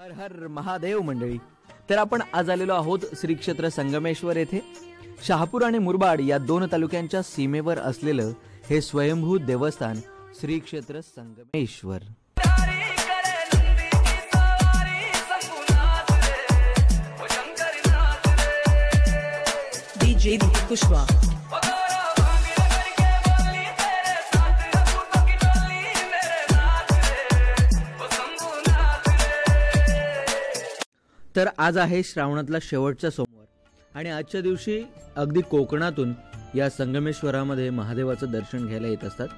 हर हर महादेव मंडळी तर आपण आज आलेलो आहोत श्री क्षेत्र संगमेश्वर येथे. शहापूर आणि मुरबाड या दोन तालुक्यांच्या सीमेवर असलेलं हे स्वयंभू देवस्थान श्री क्षेत्र संगमेश्वर. DJ. तर आज आहे श्रावणातला शेवटचा सोमवार. आणि आजच्या दिवशी अगदी कोकणातून या संगमेश्वरामध्ये महादेवाचं दर्शन घ्यायला येत असतात.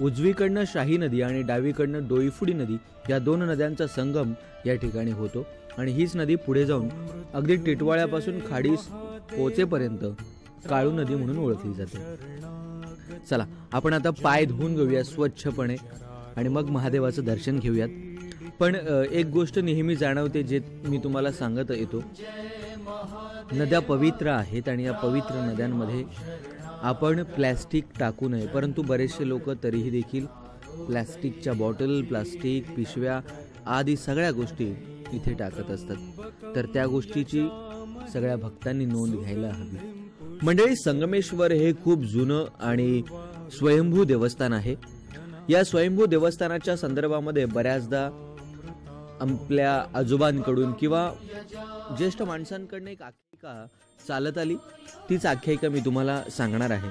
उजवीकडनं शाही नदी आणि डावीकडनं डोईफुडी नदी या दोन नद्यांचा संगम या ठिकाणी होतो. आणि हीच नदी पुढे जाऊन अगदी टिटवाळ्यापासून खाडीस पोचेपर्यंत काळू नदी म्हणून ओळखली जाते. चला आपण आता पाय धुवून घेऊया स्वच्छपणे. आणि मग महादेवाचं दर्शन घेऊयात. पण एक गोष्ट नेहमी जाणवते जे मी तुम्हाला सांगत येतो. नद्या पवित्र आहेत आणि या पवित्र नद्यांमध्ये आपण प्लॅस्टिक टाकू नये. परंतु बरेचसे लोक तरीही देखील प्लॅस्टिकच्या बॉटल प्लास्टिक पिशव्या आदी सगळ्या गोष्टी इथे टाकत असतात. तर त्या गोष्टीची सगळ्या भक्तांनी नोंद घ्यायला हवी. मंडळी संगमेश्वर हे खूप जुनं आणि स्वयंभू देवस्थान आहे. या स्वयंभू देवस्थानाच्या संदर्भामध्ये बऱ्याचदा आपल्या आजोबांकडून किंवा ज्येष्ठ माणसांकडनं एक आख्यायिका चालत आली. तीच आख्यायिका मी तुम्हाला सांगणार आहे.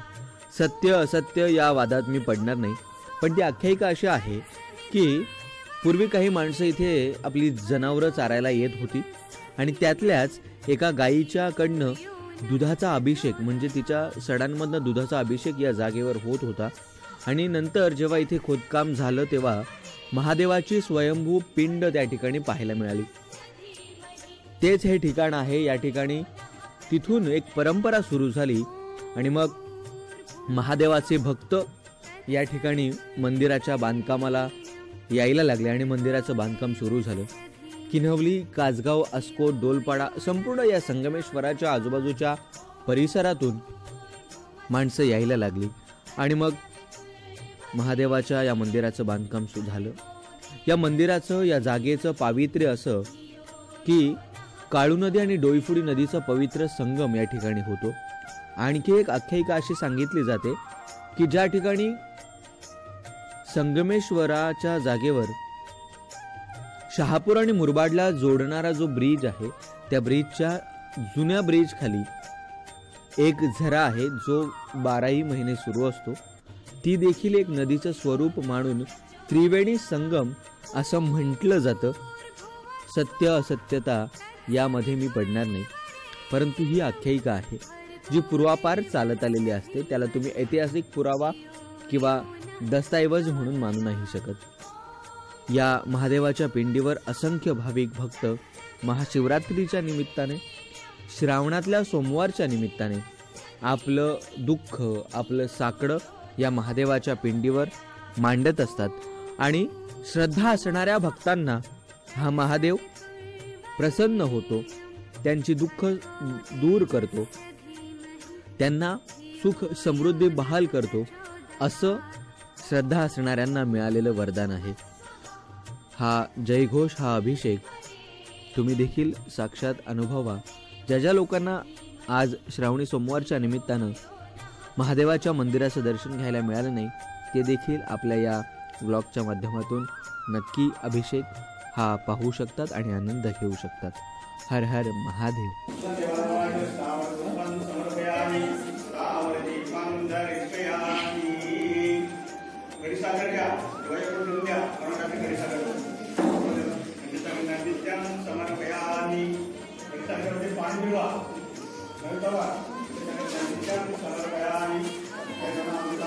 सत्य असत्य या वादात मी पडणार नाही. पण ती आख्यायिका अशी आहे की पूर्वी काही माणसं इथे आपली जनावरं चारायला येत होती आणि त्यातल्याच एका गायीच्या कडनं दुधाचा अभिषेक म्हणजे तिच्या सडांमधनं दुधाचा अभिषेक या जागेवर होत होता. आणि नंतर जेव्हा इथे खोदकाम झालं तेव्हा महादेवाची स्वयंभू पिंड त्या ठिकाणी पाहायला मिळाली. तेच हे ठिकाण आहे. या ठिकाणी तिथून एक परंपरा सुरू झाली आणि मग महादेवाचे भक्त या ठिकाणी मंदिराच्या बांधकामाला यायला लागले आणि मंदिराचं बांधकाम सुरू झालं. किनवली काजगाव अस्कोट डोलपाडा संपूर्ण या संगमेश्वराच्या आजूबाजूच्या परिसरातून माणसं यायला लागली. आणि मग महादेवाच्या या मंदिराचं बांधकाम सुरू झालं. या मंदिराचं या जागेचं पावित्र्य असं की काळू नदी आणि डोईफुडी नदीचा पवित्र संगम या ठिकाणी होतो. आणखी एक आख्यायिका अशी सांगितली जाते की ज्या ठिकाणी संगमेश्वराच्या जागेवर शहापूर आणि मुरबाडला जोडणारा जो ब्रिज आहे त्या ब्रिजच्या जुन्या ब्रिज खाली एक झरा आहे जो बाराही महिने सुरू असतो. ती देखील एक नदीचं स्वरूप मानून त्रिवेणी संगम असं म्हटलं जातं. सत्य असत्यता यामध्ये मी पडणार नाही. परंतु ही आख्यायिका आहे जी पूर्वापार चालत आलेली असते. त्याला तुम्ही ऐतिहासिक पुरावा किंवा दस्तऐवज म्हणून मानू नाही शकत. या महादेवाच्या पिंडीवर असंख्य भाविक भक्त महाशिवरात्रीच्या निमित्ताने श्रावणातल्या सोमवारच्या निमित्ताने आपलं दुःख आपलं साकडं या महादेवाच्या पिंडीवर मांडत असतात. आणि श्रद्धा असणाऱ्या भक्तांना हा महादेव प्रसन्न होतो. त्यांची दुःख दूर करतो. त्यांना सुख समृद्धी बहाल करतो. असं श्रद्धा असणाऱ्यांना मिळालेलं वरदान आहे. हा जयघोष हा अभिषेक तुम्ही देखील साक्षात अनुभवा. ज्या ज्या लोकांना आज श्रावणी सोमवारच्या निमित्तानं महादेवाच्या मंदिराचं दर्शन घ्यायला मिळालं नाही ते देखील आपल्या या ब्लॉगच्या माध्यमातून नक्की अभिषेक हा पाहू शकतात आणि आनंद घेऊ शकतात. हर हर महादेव. Thank you.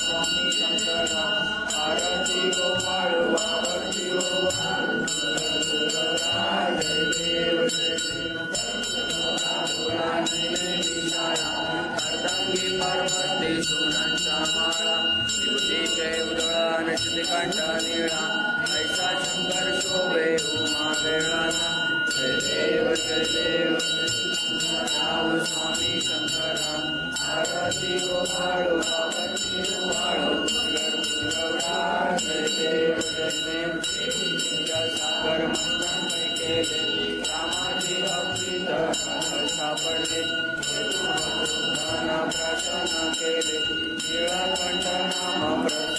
मध्ये सोनांचा माळा विभूतीचे उदळा नशते कांडा निळा ऐसा शंकर शोभे उमा वेळाला जय देव जय देव. राव स्वामी शंकरा आरती गोपाळो आरती गोपाळो गौरा जय देव जय देव. सागर मंथन केले. रामाची अवचित सापडले प्राशन